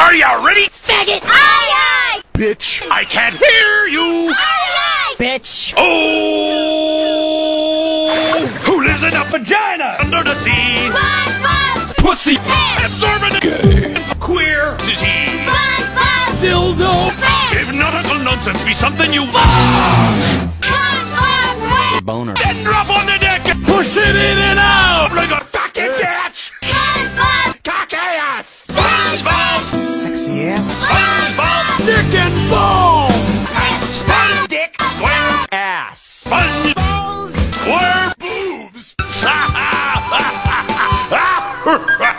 Are you ready? Faggot! Aye, aye! Bitch. I can't hear you. Aye, aye! Bitch. Oh, who lives in a vagina under the sea? Buzz, buzz! Pussy. Absorbent queer disease. Buzz, buzz! Dildo. Bear! If nautical nonsense be something you fuck, Swing balls. Dick and balls. Swing dick. Swing ass. Swing balls. Boobs. Ha ha ha ha ha.